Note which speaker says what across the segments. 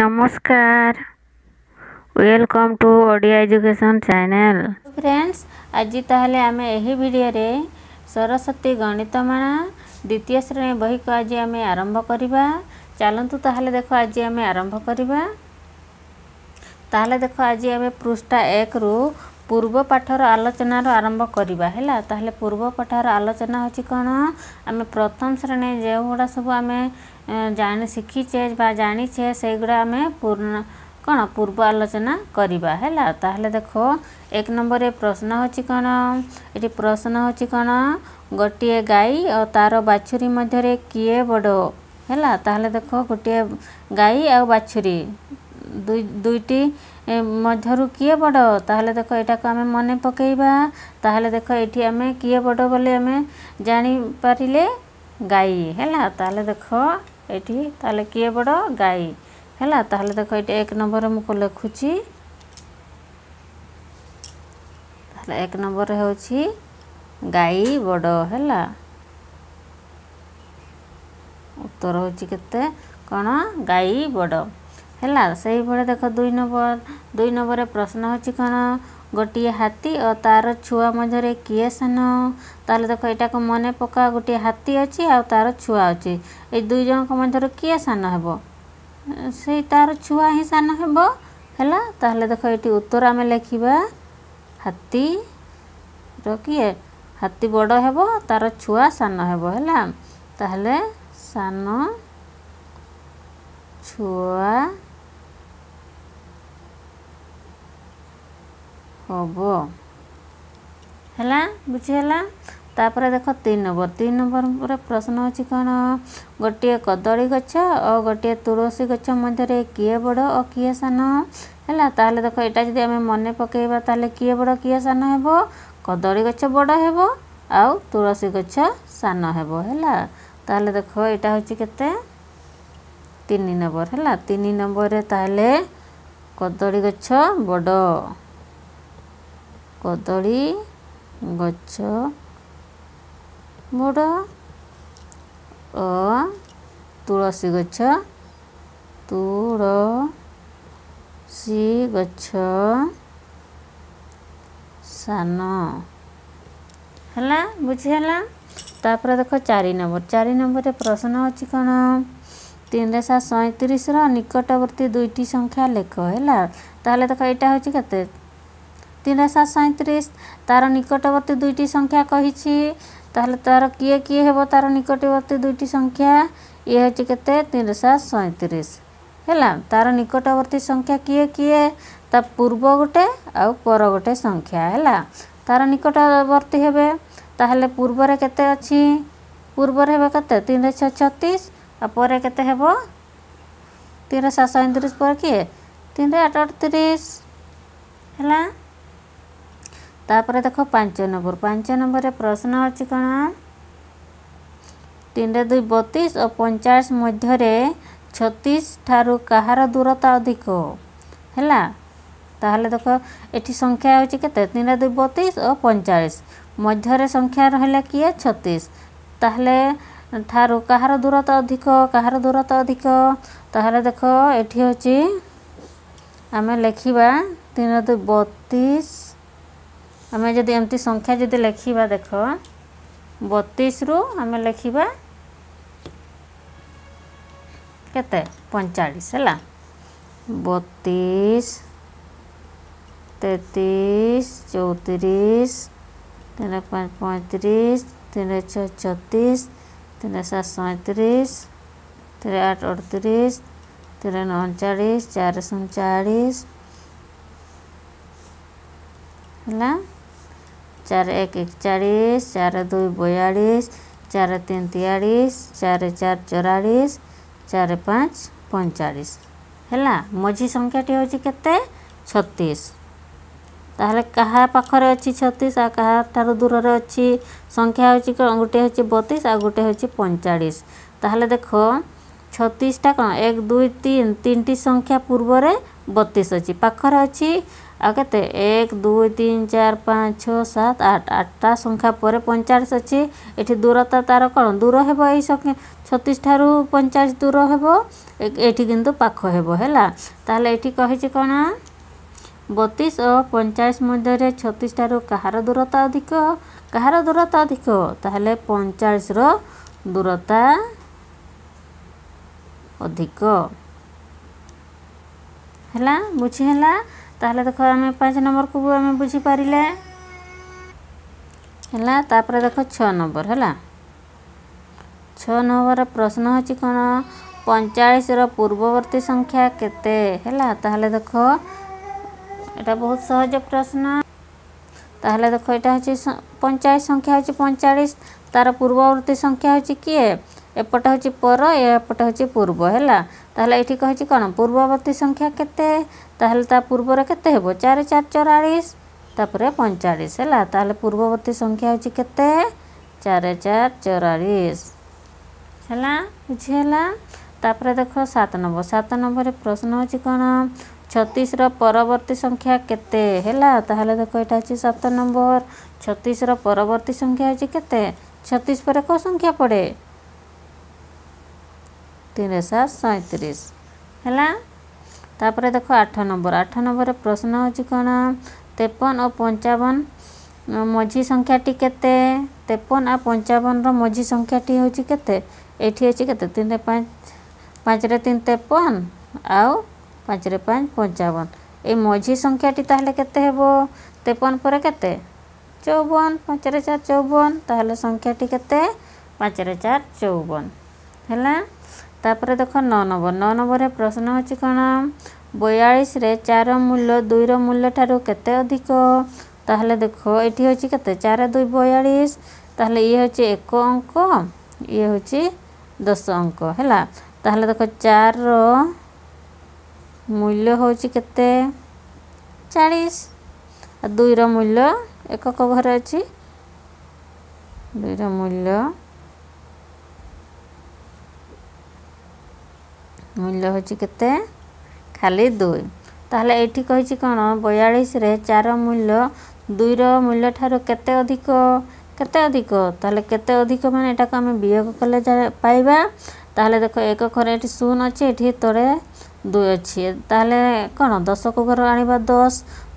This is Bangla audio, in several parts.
Speaker 1: ନମସ୍କାର welcome to Odia education channel
Speaker 2: friends ଆଜି ତାହେଲେ ଆମେ ଏହି ଭିଡ଼ିଓରେ ସରସ୍ୱତୀ ଗଣିତମାଳା ଦ୍ୱିତୀୟ ଶ୍ରେଣୀ ବହିକୁ ଆଜି ଆମେ ଆରମ୍ଭ କରିବା ଚାଲନ୍ତୁ ତାହେଲେ ଦେଖ ଆଜି ଆମେ ଆରମ୍ଭ କରିବା ତାହେଲେ ଦେଖ ଆଜି ଆମେ ପୃଷ୍ଠା ଏକରୁ পূর্ব পাঠর আলোচনার আরম্ভ করা হল তাহলে পূর্ব পাঠর আলোচনা হচ্ছে কোণ আমি প্রথম শ্রেণী যেগুড়া সব আমি জানি শিখিছে বা জানিছে সেইগুড়া আমি পূর্ণ কোণ পূর্ব আলোচনা করা হল তাহলে দেখো এক নম্বরে প্রশ্ন হচ্ছে কোণ এটি প্রশ্ন হচ্ছে কোণ গোটিয়ে গাই ও তার বাছুরি মধ্যে কিয়ে বড় হল তাহলে দেখো গোটিয়ে গাই আউ বাছুরি দুইটি ମଧ୍ୟରୁ କିଏ ବଡ଼ ତାହେଲେ ଦେଖ ଏଇଟାକୁ ଆମେ ମନେ ପକାଇବା ତାହେଲେ ଦେଖ ଏଇଠି ଆମେ କିଏ ବଡ଼ ବୋଲି ଆମେ ଜାଣିପାରିଲେ ଗାଈ ହେଲା ତାହେଲେ ଦେଖ ଏଇଠି ତାହେଲେ କିଏ ବଡ଼ ଗାଈ ହେଲା ତାହେଲେ ଦେଖ ଏଇଠି ଏକ ନମ୍ବର ମୁଁ ଲେଖୁଛି ତାହେଲେ ଏକ ନମ୍ବର ହେଉଛି ଗାଈ ବଡ଼ ହେଲା ଉତ୍ତର ହେଉଛି କେତେ କ'ଣ ଗାଈ ବଡ଼ ହେଲା ସେହିଭଳି ଦେଖ ଦୁଇ ନମ୍ବର ଦୁଇ ନମ୍ବରରେ ପ୍ରଶ୍ନ ହେଉଛି କ'ଣ ଗୋଟିଏ ହାତୀ ଓ ତା'ର ଛୁଆ ମଧ୍ୟରେ କିଏ ସାନ ତାହେଲେ ଦେଖ ଏଇଟାକୁ ମନେ ପକାଅ ଗୋଟିଏ ହାତୀ ଅଛି ଆଉ ତା'ର ଛୁଆ ଅଛି ଏଇ ଦୁଇ ଜଣଙ୍କ ମଧ୍ୟରୁ କିଏ ସାନ ହେବ ସେଇ ତା'ର ଛୁଆ ହିଁ ସାନ ହେବ ହେଲା ତାହେଲେ ଦେଖ ଏଠି ଉତ୍ତର ଆମେ ଲେଖିବା ହାତୀର କିଏ ହାତୀ ବଡ଼ ହେବ ତା'ର ଛୁଆ ସାନ ହେବ ହେଲା ତାହେଲେ ସାନ ଛୁଆ ହେବ ହେଲା ବୁଝିହେଲା ତାପରେ ଦେଖ ତିନି ନମ୍ବର ତିନି ନମ୍ବର ପ୍ରଶ୍ନ ହେଉଛି କ'ଣ ଗୋଟିଏ କଦଳୀ ଗଛ ଆଉ ଗୋଟିଏ ତୁଳସୀ ଗଛ ମଧ୍ୟରେ କିଏ ବଡ଼ ଓ କିଏ ସାନ ହେଲା ତାହେଲେ ଦେଖ ଏଇଟା ଯଦି ଆମେ ମନେ ପକାଇବା ତାହେଲେ କିଏ ବଡ଼ କିଏ ସାନ ହେବ କଦଳୀ ଗଛ ବଡ଼ ହେବ ଆଉ ତୁଳସୀ ଗଛ ସାନ ହେବ ହେଲା ତାହେଲେ ଦେଖ ଏଇଟା ହେଉଛି କେତେ ତିନି ନମ୍ବର ହେଲା ତିନି ନମ୍ବରରେ ତାହେଲେ କଦଳୀ ଗଛ ବଡ଼ କଦଳୀ ଗଛ ବଡ଼ ଓ ତୁଳସୀ ଗଛ ତୁଳସୀ ଗଛ ସାନ ହେଲା ବୁଝିହେଲା ତାପରେ ଦେଖ ଚାରି ନମ୍ବର ଚାରି ନମ୍ବରରେ ପ୍ରଶ୍ନ ଅଛି କ'ଣ ତିନିରେ ସାତ ସଇଁତିରିଶର ନିକଟବର୍ତ୍ତୀ ଦୁଇଟି ସଂଖ୍ୟା ଲେଖ ହେଲା ତାହେଲେ ଦେଖ ଏଇଟା ହେଉଛି କେତେ তিনশো সৈত্রিশ তার নিকটবর্তী দুইটি সংখ্যা কহিছি তাহলে তার কিয়ে কিয়ে হব তার নিকটবর্তী দুইটি সংখ্যা ইয়ে হচ্ছে কেতে তিনশো সৈত্রিশ ହେଲା ତାର ନିକଟବର୍ତ୍ତୀ ସଂଖ୍ୟା କିଏ କିଏ ତା ପୂର୍ବ ଗୋଟେ ଆଉ ପର ଗୋଟେ ସଂଖ୍ୟା ହେଲା ତାର ନିକଟବର୍ତ୍ତୀ ହେବେ ତାହେଲେ ପୂର୍ବରେ କେତେ ଅଛି ପୂର୍ବରେ ହେବ କେତେ ତିନିଶହ ଛତିଶ ଆଉ ପରେ କେତେ ହେବ ତିନିଶହ ସାତଶହ ଅଣତିରିଶ ପରେ କିଏ ତିନିଶହ ଅଠତିରିଶ ହେଲା তাপরে দেখ পাঁচ নম্বর পাঁচ নম্বরের প্রশ্ন অছি কোণ তিনটে দুই বতিশ ও পঞ্চাশ মধ্যে ছত্রিশ ঠারু কাহার দূরতা অধিক হেলা তাহলে দেখ এটি সংখ্যা হচ্ছে কেতে তিনটা দুই বতিশ ও পঞ্চাশ মধ্যে সংখ্যা রহলে কি ছত্রিশ তাহলে ঠারু কাহার দূরতা অধিক কাহার দূরতা অধিক তাহলে দেখ এটি হচ্ছে আমি লেখিবা তিন দুই বতিশ आम जब एम संख्या जब लिखा देख बतीस रु आम लिखा के पचास है बतीस तेतीस चौतीस तीन पैंतीस तीन छः छत्तीस तीन सात सैंतीस तीन आठ अड़तीस तीन नौ उनचालीस चार सौ है চার এক একচাଳିଶ চার দুই বয়াଳିଶ চার তিন তিয়াଳିଶ চার চার চৌরাଳିଶ চার পাঁচ পঁয়চাଳିଶ ହେଲା ମଝି ସଂଖ୍ୟାଟି ହେଉଛି କେତେ ଛତିଶ ତାହେଲେ କାହା ପାଖରେ ଅଛି ଛତିଶ ଆଉ କାହା ଠାରୁ ଦୂରରେ ଅଛି ସଂଖ୍ୟା ହେଉଛି ଗୋଟିଏ ହେଉଛି ବତିଶ ଆଉ ଗୋଟିଏ ହେଉଛି ପଇଁଚାଳିଶ ତାହେଲେ ଦେଖ ଛତିଶଟା କ'ଣ ଏକ ଦୁଇ ତିନି ତିନିଟି ସଂଖ୍ୟା ପୂର୍ବରେ ବତିଶ ଅଛି ପାଖରେ ଅଛି আগেতে ଏକ ଦୁଇ ତିନି ଚାରି ପାଞ୍ଚ ଛଅ ସାତ ଆଠ ଆଠଟା ସଂଖ୍ୟା ପରେ ପଇଁଚାଳିଶ ଅଛି ଏଠି ଦୂରତା ତା'ର କ'ଣ ଦୂର ହେବ ଏଇ ଛତିଶ ଠାରୁ ପଇଁଚାଳିଶ ଦୂର ହେବ ଏଇଠି କିନ୍ତୁ ପାଖ ହେବ ହେଲା ତାହେଲେ ଏଠି କହିଛି କ'ଣ ବତିଶ ଓ ପଇଁଚାଳିଶ ମଧ୍ୟରେ ଛତିଶ ଠାରୁ କାହାର ଦୂରତା ଅଧିକ କାହାର ଦୂରତା ଅଧିକ ତାହେଲେ ପଇଁଚାଳିଶର ଦୂରତା ଅଧିକ ହେଲା ବୁଝି ହେଲା তাহলে দেখ আমি পাঁচ নম্বরকে আমি বুঝিপারে ହେଲା ତାପରେ ଦେଖ ଛଅ ନମ୍ବର ହେଲା ଛଅ ନମ୍ବର ପ୍ରଶ୍ନ ହେଉଛି କ'ଣ ପଇଁଚାଳିଶର ପୂର୍ବବର୍ତ୍ତୀ ସଂଖ୍ୟା କେତେ ହେଲା ତାହେଲେ ଦେଖ ଏଇଟା ବହୁତ ସହଜ ପ୍ରଶ୍ନ ତାହେଲେ ଦେଖ ଏଇଟା ହେଉଛି ପଇଁଚାଳିଶ ସଂଖ୍ୟା ହେଉଛି ପଇଁଚାଳିଶ ତା'ର ପୂର୍ବବର୍ତ୍ତୀ ସଂଖ୍ୟା ହେଉଛି କିଏ ଏପଟ ହେଉଛି ପର ଏପଟ ହେଉଛି ପୂର୍ବ ହେଲା তাহলে এটি কী କ'ଣ পূর্ববর্ତ୍ତী সংখ্যা কেତେ তাহলে ତା ପୂର୍ବରେ କେତେ ହେବ ଚାରି ଚାରି ଚଉରାଳିଶ ତାପରେ ପଇଁଚାଳିଶ ହେଲା ତାହେଲେ ପୂର୍ବବର୍ତ୍ତୀ ସଂଖ୍ୟା ହେଉଛି କେତେ ଚାରି ଚାରି ଚଉରାଳିଶ ହେଲା ବୁଝିହେଲା ତାପରେ ଦେଖ ସାତ ନମ୍ବର ସାତ ନମ୍ବରରେ ପ୍ରଶ୍ନ ହେଉଛି କ'ଣ ଛତିଶର ପରବର୍ତ୍ତୀ ସଂଖ୍ୟା କେତେ ହେଲା ତାହେଲେ ଦେଖ ଏଇଟା ହେଉଛି ସାତ ନମ୍ବର ଛତିଶର ପରବର୍ତ୍ତୀ ସଂଖ୍ୟା ହେଉଛି କେତେ ଛତିଶ ପରେ କେଉଁ ସଂଖ୍ୟା ପଡ଼େ তিন সাত সৈত্রিশ ହେଲା ତାପରେ ଦେଖ ଆଠ ନମ୍ବର ଆଠ ନମ୍ବରରେ ପ୍ରଶ୍ନ ହେଉଛି କ'ଣ ତେପନ ଓ ପଞ୍ଚାବନ ମଝି ସଂଖ୍ୟାଟି କେତେ ତେପନ ଆଉ ପଞ୍ଚାବନର ମଝି ସଂଖ୍ୟାଟି ହେଉଛି କେତେ ଏଠି ଅଛି କେତେ ତିନିରେ ପାଞ୍ଚ ପାଞ୍ଚରେ ତିନି ତେପନ ଆଉ ପାଞ୍ଚରେ ପାଞ୍ଚ ପଞ୍ଚାବନ ଏଇ ମଝି ସଂଖ୍ୟାଟି ତାହେଲେ କେତେ ହେବ ତେପନ ପରେ କେତେ ଚଉବନ ପାଞ୍ଚରେ ଚାରି ଚଉବନ ତାହେଲେ ସଂଖ୍ୟାଟି କେତେ ପାଞ୍ଚରେ ଚାରି ଚଉବନ ହେଲା তাপরে দেখ ন নম্বর ন নম্বরের প্রশ্ন হচ্ছে কোণ বয়াশে চার মূল্য দুইর মূল্য ঠার কেতে অধিক তাহলে দেখ এটি হচ্ছে কেতে চার দুই বয়াশ তাহলে ইয়ে হচ্ছে এক অঙ্ক ইয়ে হচ্ছে দশ অঙ্ক হল তাহলে দেখ চার মূল্য হচ্ছে কেতে চাশ আর দুইর মূল্য একক ঘরে অ দুইর মূল্য মূল্য হচ্ছে কেতে খালি দুই তাহলে এটি কী কোণ বয়াশে চার মূল্য দুইর মূল্য ঠার কেতে অধিক কেতে অধিক তাহলে কেতে অধিক মানে এটাকে আমি বিয়োগ কলে পাইবা তাহলে দেখো এক ঘরে এটি শূন্য অছে এটি তোরে দুই অছে তাহলে কোণ দশক ঘর আনবা দশ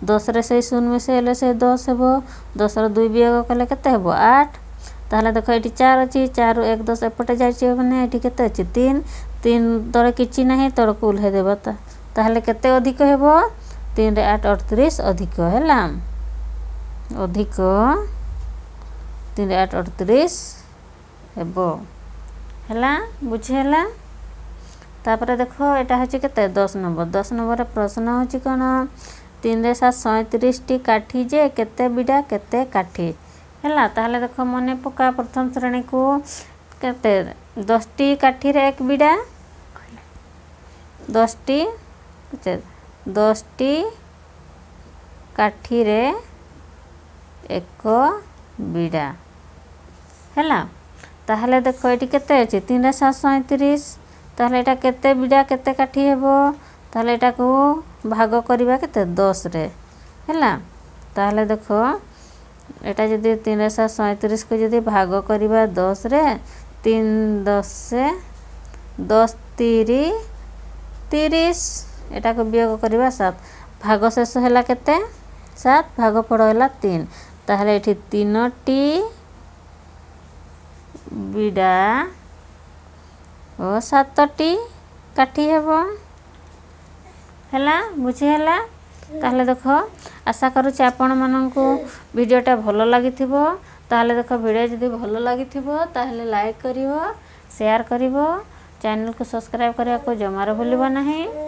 Speaker 2: দশরে সেই শূন্য মিশাইলে সেই দশ হব দশর দুই বিয়োগ কলে কেতে হব আট তাহলে দেখো এটি চার অছি চারু এক দশ এপটে যাইছে মানে এটি কেতে অছে তিন তিন তলে কিছু না তলকু ওহ্লাইদেব তাহলে কেতে অধিক হব তিনরে আট অড়তিশ অধিক হলা অধিক তিনরে আট অড়তিশ হব হলা বুঝি হলা তাপরে দেখো এটা হচ্ছে কেতে দশ নম্বর দশ নম্বরের প্রশ্ন হচ্ছে কোণ তিনরে সাত সঁয়ত্রিশটি কাঠি যে কেতে বিড়া কেতে কাঠি ହେଲା ତାହେଲେ ଦେଖ ମନେ ପକା ପ୍ରଥମ ଶ୍ରେଣୀକୁ କେତେ ଦଶଟି କାଠିରେ ଏକ ବିଡ଼ା দশটি দশটি কাঠিরে এক বিড়া ହେଲା ତାହେଲେ ଦେଖ ଏଠି କେତେ ଅଛି ତିନିଟା ଶହ ସଇଁତିରିଶ ତାହେଲେ ଏଇଟା କେତେ ବିଡ଼ା କେତେ କାଠି ହେବ ତାହେଲେ ଏଇଟାକୁ ଭାଗ କରିବା କେତେ ଦଶରେ ହେଲା ତାହେଲେ ଦେଖ ଏଇଟା ଯଦି ତିନିଟା ଶହ ସଇଁତିରିଶକୁ ଯଦି ଭାଗ କରିବା ଦଶରେ ତିନି ଦଶ ଦଶ ତିରିଶ তিরিশ এটাকে বিয়োগ করা সাত ভাগ শেষ হল কেতে সাত ভাগ ফড় হল তিন তাহলে এটি তিনোটি বিড়া ও সাতটি কাঠি হব ହେଲା ବୁଝିହେଲା ତାହେଲେ ଦେଖ ଆଶା କରୁଛି ଆପଣମାନଙ୍କୁ ଭିଡ଼ିଓଟା ଭଲ ଲାଗିଥିବ ତାହେଲେ ଦେଖ ଭିଡ଼ିଓ ଯଦି ଭଲ ଲାଗିଥିବ ତାହେଲେ ଲାଇକ୍ କରିବ ସେୟାର କରିବ चैनल को सब्सक्राइब करने को जमार भूलना